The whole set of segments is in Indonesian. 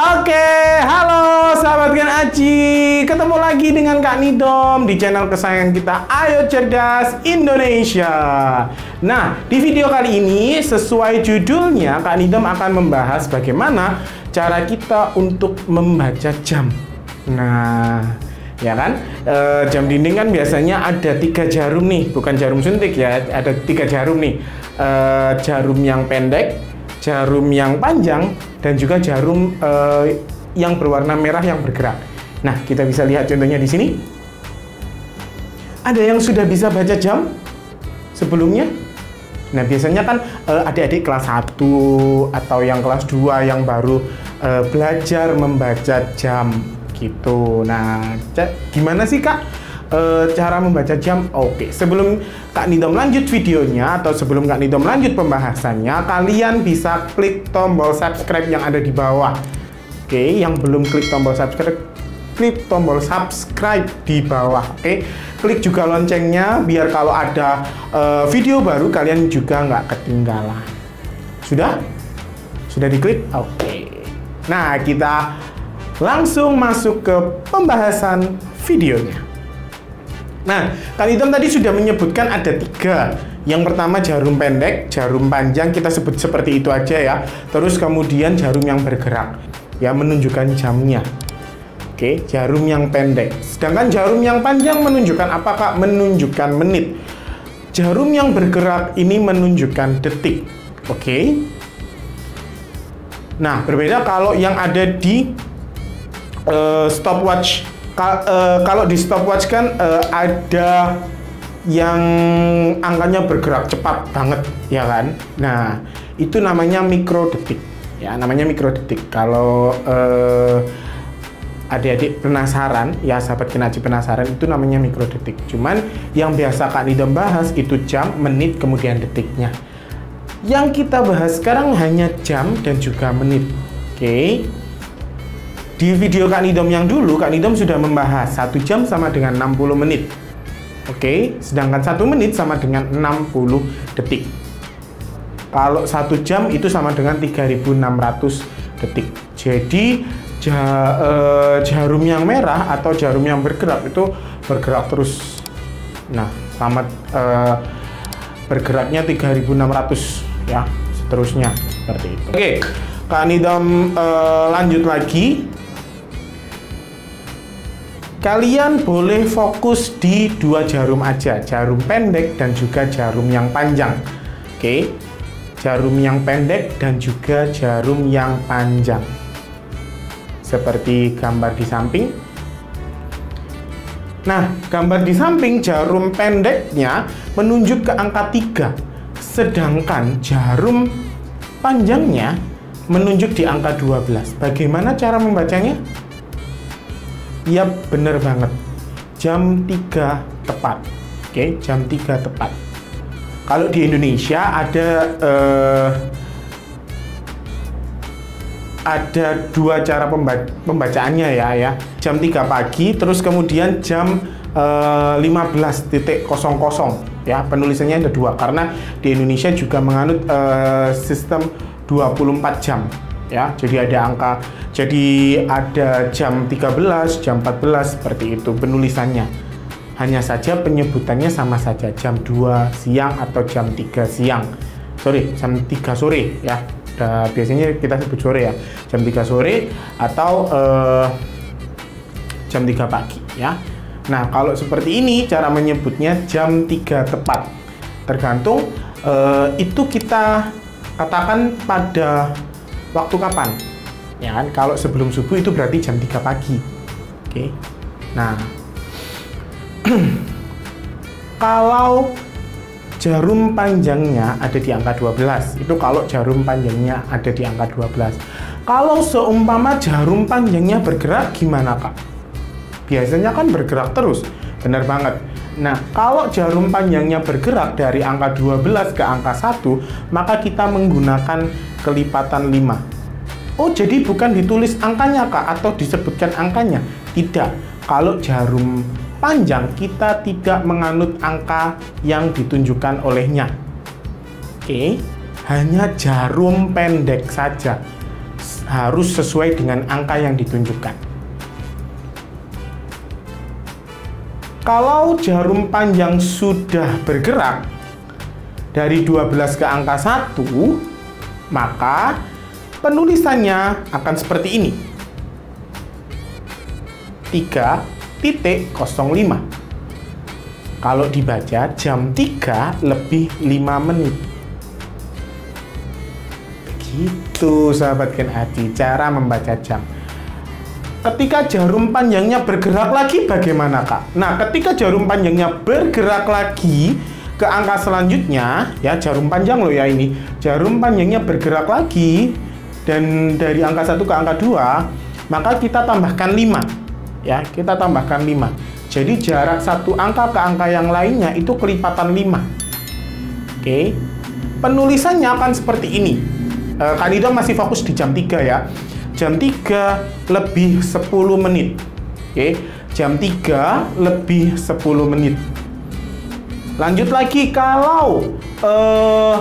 Oke, halo sahabat Gen Aji. Ketemu lagi dengan Kak Nidom di channel kesayangan kita Ayo Cerdas Indonesia. Nah, di video kali ini sesuai judulnya Kak Nidom akan membahas bagaimana cara kita untuk membaca jam. Nah, ya kan e, jam dinding kan biasanya ada tiga jarum nih bukan jarum suntik ya ada tiga jarum nih e, jarum yang pendek jarum yang panjang, dan juga jarum uh, yang berwarna merah yang bergerak. Nah, kita bisa lihat contohnya di sini. Ada yang sudah bisa baca jam sebelumnya? Nah, biasanya kan uh, adik-adik kelas 1 atau yang kelas 2 yang baru uh, belajar membaca jam gitu. Nah, gimana sih Kak? Uh, cara membaca jam. Oke, okay. sebelum Kak Nidom lanjut videonya atau sebelum Kak Nidom lanjut pembahasannya, kalian bisa klik tombol subscribe yang ada di bawah. Oke, okay. yang belum klik tombol subscribe, klik tombol subscribe di bawah. Oke, okay. klik juga loncengnya biar kalau ada uh, video baru kalian juga nggak ketinggalan. Sudah? Sudah diklik? Oke. Okay. Nah, kita langsung masuk ke pembahasan videonya. Nah, Kak tadi sudah menyebutkan ada tiga. Yang pertama jarum pendek, jarum panjang, kita sebut seperti itu aja ya. Terus kemudian jarum yang bergerak, ya menunjukkan jamnya. Oke, jarum yang pendek. Sedangkan jarum yang panjang menunjukkan apa kak? Menunjukkan menit. Jarum yang bergerak ini menunjukkan detik. Oke. Nah, berbeda kalau yang ada di uh, stopwatch uh, kalau di stopwatch kan uh, ada yang angkanya bergerak cepat banget ya kan nah itu namanya mikro detik ya namanya mikro detik kalau uh, adik-adik penasaran, ya sahabat kenaji penasaran itu namanya mikro detik. Cuman yang biasa Kak Nidom bahas itu jam, menit, kemudian detiknya. Yang kita bahas sekarang hanya jam dan juga menit. Oke. Okay? Di video Kak Nidom yang dulu, Kak Nidom sudah membahas satu jam sama dengan 60 menit. Oke, sedangkan satu menit sama dengan 60 detik. Kalau satu jam itu sama dengan 3600 detik. Jadi ja, eh, jarum yang merah atau jarum yang bergerak itu bergerak terus. Nah, sama eh, bergeraknya 3600 ya, seterusnya seperti itu. Oke, Kak Nidom eh, lanjut lagi Kalian boleh fokus di dua jarum aja, jarum pendek dan juga jarum yang panjang. Oke, jarum yang pendek dan juga jarum yang panjang. Seperti gambar di samping. Nah, gambar di samping jarum pendeknya menunjuk ke angka 3, sedangkan jarum panjangnya menunjuk di angka 12. Bagaimana cara membacanya? Iya bener banget. Jam 3 tepat. Oke, jam 3 tepat. Kalau di Indonesia ada uh, ada dua cara pembacaannya ya ya. Jam 3 pagi terus kemudian jam uh, eh, 15.00 ya. Penulisannya ada dua karena di Indonesia juga menganut uh, sistem 24 jam ya. Jadi ada angka jadi ada jam 13, jam 14 seperti itu penulisannya. Hanya saja penyebutannya sama saja jam 2 siang atau jam 3 siang. Sorry, jam 3 sore ya. Udah, biasanya kita sebut sore ya. Jam 3 sore atau uh, jam 3 pagi ya. Nah, kalau seperti ini cara menyebutnya jam 3 tepat. Tergantung uh, itu kita katakan pada waktu kapan? Ya kan, kalau sebelum subuh itu berarti jam 3 pagi. Oke. Nah, kalau jarum panjangnya ada di angka 12, itu kalau jarum panjangnya ada di angka 12. Kalau seumpama jarum panjangnya bergerak gimana, Kak? Biasanya kan bergerak terus. Benar banget. Nah, kalau jarum panjangnya bergerak dari angka 12 ke angka 1, maka kita menggunakan kelipatan 5. Oh, jadi bukan ditulis angkanya, Kak, atau disebutkan angkanya? Tidak. Kalau jarum panjang, kita tidak menganut angka yang ditunjukkan olehnya. Oke, hanya jarum pendek saja. harus sesuai dengan angka yang ditunjukkan. Kalau jarum panjang sudah bergerak dari 12 ke angka 1, maka penulisannya akan seperti ini. 3.05 Kalau dibaca jam 3 lebih 5 menit. Begitu sahabat Gen Adi, cara membaca jam. Ketika jarum panjangnya bergerak lagi bagaimana kak? Nah ketika jarum panjangnya bergerak lagi ke angka selanjutnya ya jarum panjang loh ya ini. Jarum panjangnya bergerak lagi dan dari angka 1 ke angka 2 maka kita tambahkan 5 ya kita tambahkan 5 jadi jarak satu angka ke angka yang lainnya itu kelipatan 5 oke. Penulisannya akan seperti ini. E, Kanido masih fokus di jam 3 ya jam 3 lebih 10 menit oke jam 3 lebih 10 menit Lanjut lagi kalau uh,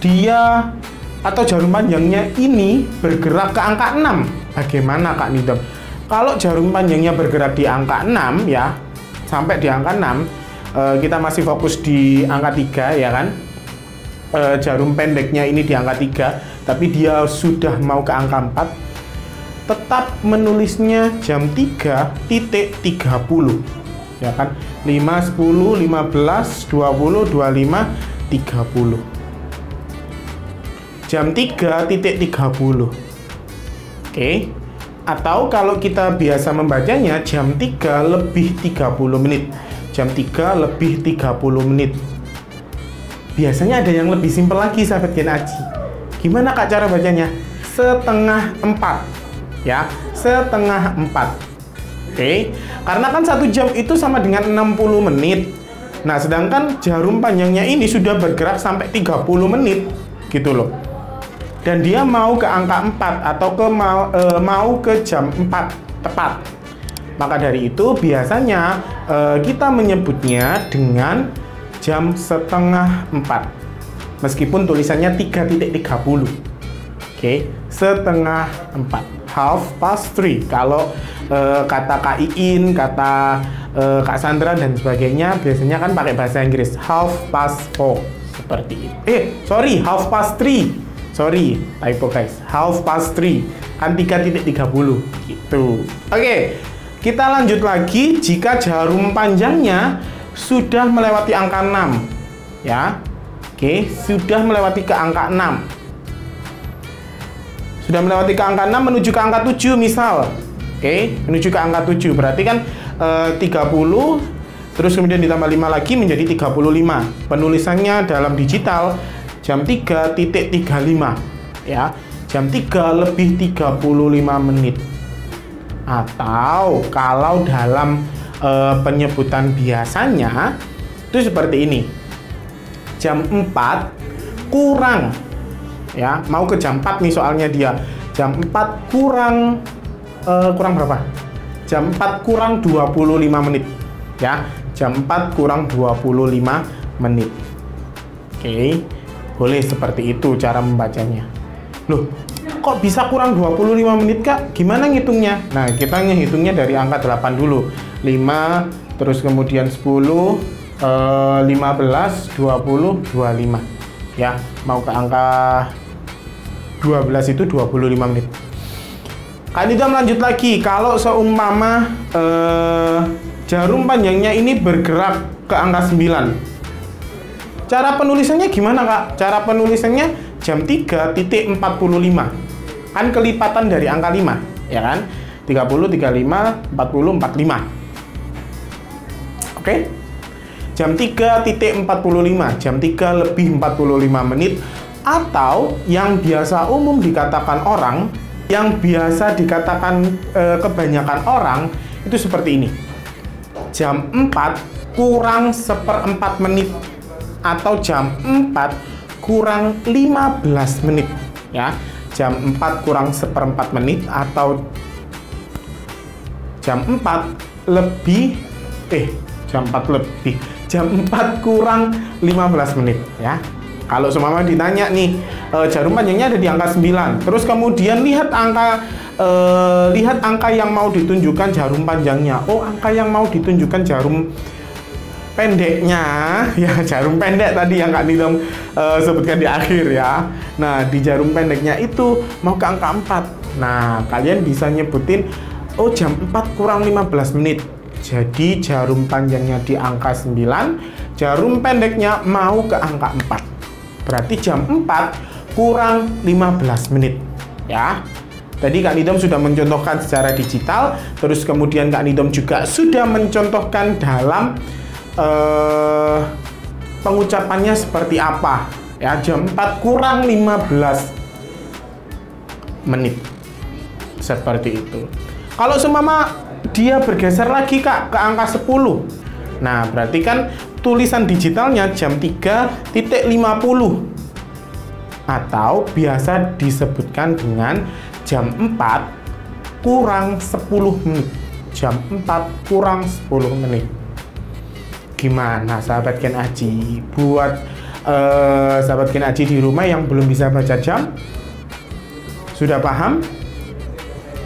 dia atau jarum panjangnya ini bergerak ke angka 6. Bagaimana Kak Nidom? Kalau jarum panjangnya bergerak di angka 6 ya, sampai di angka 6, uh, eh, kita masih fokus di angka 3 ya kan? Uh, jarum pendeknya ini di angka 3, tapi dia sudah mau ke angka 4, tetap menulisnya jam 3.30 ya kan? 5 10 15 20 25 30 jam 3.30 oke? Okay. atau kalau kita biasa membacanya jam 3 lebih 30 menit. Jam 3 lebih 30 menit. Biasanya ada yang lebih simpel lagi sahabat Gen Aji. Gimana kak cara bacanya? Setengah empat ya setengah empat Oke, karena kan satu jam itu sama dengan 60 menit. Nah, sedangkan jarum panjangnya ini sudah bergerak sampai 30 menit, gitu loh. Dan dia mau ke angka 4 atau ke mau, e, mau ke jam 4 tepat. Maka dari itu biasanya e, kita menyebutnya dengan jam setengah 4. Meskipun tulisannya 3.30. Oke, setengah 4. Half past 3. Kalau uh, kata Iin, kata uh, Kak Sandra dan sebagainya biasanya kan pakai bahasa Inggris half past four seperti itu. Eh, sorry, half past three. Sorry, typo guys. Half past three kan 3.30 gitu. Oke, okay, kita lanjut lagi jika jarum panjangnya sudah melewati angka 6 ya. Oke, okay, sudah melewati ke angka 6. Sudah melewati ke angka 6 menuju ke angka 7 misal Oke, menuju ke angka 7. Berarti kan eh, 30 terus kemudian ditambah 5 lagi menjadi 35. Penulisannya dalam digital jam 3.35 ya. Jam 3 lebih 35 menit. Atau kalau dalam eh, penyebutan biasanya itu seperti ini. Jam 4 kurang ya, mau ke jam 4 nih soalnya dia. Jam 4 kurang uh, kurang berapa? Jam 4 kurang 25 menit. Ya, jam 4 kurang 25 menit. Oke, okay. boleh seperti itu cara membacanya. Loh, kok bisa kurang 25 menit kak? Gimana ngitungnya? Nah, kita ngitungnya dari angka 8 dulu. 5, terus kemudian 10, eh, 15, 20, 25. Ya, mau ke angka 12 itu 25 menit. Kanida melanjut lagi, kalau seumpama eh, jarum panjangnya ini bergerak ke angka 9. Cara penulisannya gimana kak? Cara penulisannya jam 3.45. Kan kelipatan dari angka 5, ya kan? 30, 35, 40, 45. Oke? Jam 3.45, jam 3 lebih 45 menit atau yang biasa umum dikatakan orang yang biasa dikatakan e, kebanyakan orang itu seperti ini. Jam 4 kurang seperempat menit atau jam 4 kurang 15 menit ya. Jam 4 kurang seperempat menit atau jam 4 lebih eh jam 4 lebih jam 4 kurang 15 menit ya. kalau semama ditanya nih uh, jarum panjangnya ada di angka 9 terus kemudian lihat angka uh, lihat angka yang mau ditunjukkan jarum panjangnya. Oh angka yang mau ditunjukkan jarum pendeknya ya jarum pendek tadi yang Kak Nidom uh, sebutkan di akhir ya. Nah di jarum pendeknya itu mau ke angka 4 nah kalian bisa nyebutin oh jam 4 kurang 15 menit jadi jarum panjangnya di angka 9 jarum pendeknya mau ke angka 4 Berarti jam 4 kurang 15 menit. Ya. Tadi Kak Nidom sudah mencontohkan secara digital, terus kemudian Kak Nidom juga sudah mencontohkan dalam uh, pengucapannya seperti apa. Ya, jam 4 kurang 15 menit. Seperti itu. Kalau semama dia bergeser lagi Kak ke angka 10. Nah, berarti kan tulisan digitalnya jam 3.50 atau biasa disebutkan dengan jam 4 kurang 10 menit. Jam 4 kurang 10 menit. Gimana sahabat Ken Aji? Buat uh, sahabat Ken Aji di rumah yang belum bisa baca jam? Sudah paham?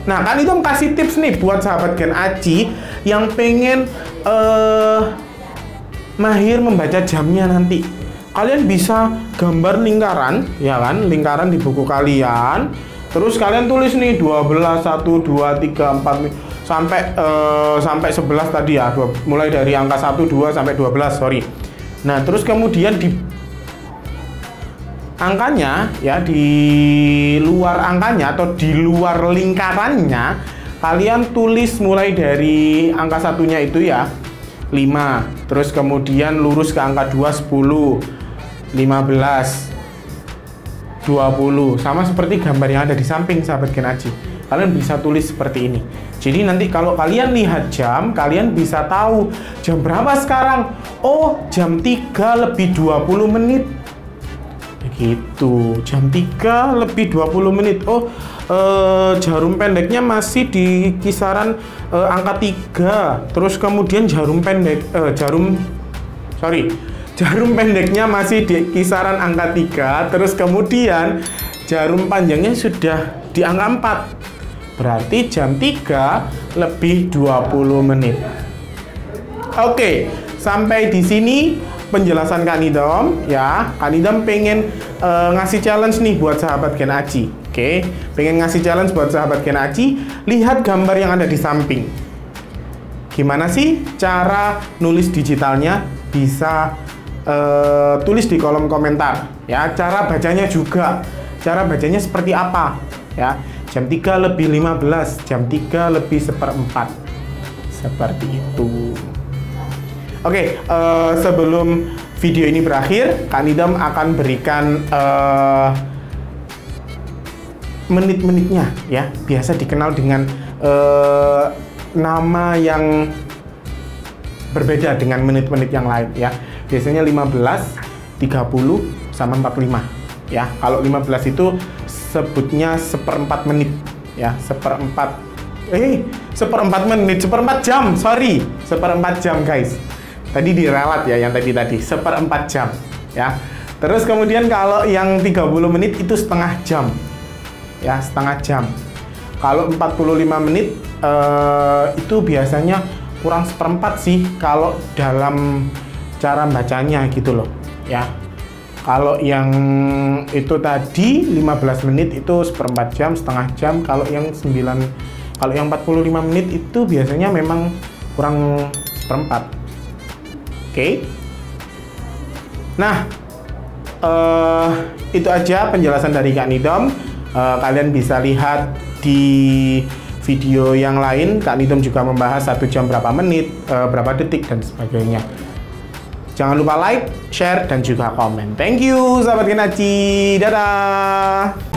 Nah kan itu kasih tips nih buat sahabat Ken Aji yang pengen uh, mahir membaca jamnya nanti. Kalian bisa gambar lingkaran, ya kan? Lingkaran di buku kalian. Terus kalian tulis nih 12 1 2 3 4 sampai uh, sampai 11 tadi ya. Mulai dari angka 1 2 sampai 12, sorry. Nah, terus kemudian di angkanya ya di luar angkanya atau di luar lingkarannya kalian tulis mulai dari angka satunya itu ya 5 terus kemudian lurus ke angka 2 10 15 20 sama seperti gambar yang ada di samping sahabat Genaji kalian bisa tulis seperti ini. Jadi nanti kalau kalian lihat jam kalian bisa tahu jam berapa sekarang. Oh jam 3 lebih 20 menit begitu jam 3 lebih 20 menit. Oh uh, jarum pendeknya masih di kisaran uh, angka 3 terus kemudian jarum pendek uh, jarum sorry jarum pendeknya masih di kisaran angka 3 terus kemudian jarum panjangnya sudah di angka 4 berarti jam 3 lebih 20 menit. Oke sampai di sini penjelasan Kanidom ya Kanidom pengen uh, ngasih challenge nih buat sahabat Gen Aji Oke, pengen ngasih challenge buat sahabat Gen Aji, lihat gambar yang ada di samping. Gimana sih cara nulis digitalnya? Bisa uh, tulis di kolom komentar. Ya, cara bacanya juga. Cara bacanya seperti apa? Ya, jam 3 lebih 15, jam 3 lebih seperempat. Seperti itu. Oke, uh, sebelum video ini berakhir, Kanidam akan berikan uh, menit-menitnya ya. Biasa dikenal dengan uh, nama yang berbeda dengan menit-menit yang lain ya. Biasanya 15 30 sama 45 ya. Kalau 15 itu sebutnya seperempat menit ya. Seperempat eh seperempat menit seperempat jam sorry. Seperempat jam guys tadi diralat ya yang tadi tadi seperempat jam ya terus kemudian kalau yang 30 menit itu setengah jam ya setengah jam. Kalau 45 menit uh, itu biasanya kurang seperempat sih kalau dalam cara bacanya gitu loh ya. Kalau yang itu tadi 15 menit itu seperempat jam, setengah jam. Kalau yang 9 kalau yang 45 menit itu biasanya memang kurang seperempat. Oke. Nah, uh, itu aja penjelasan dari Kak Nidom uh, kalian bisa lihat di video yang lain Kak Nidom juga membahas satu jam berapa menit, uh, berapa detik dan sebagainya. Jangan lupa like, share, dan juga komen. Thank you, sahabat Genaci. Dadah.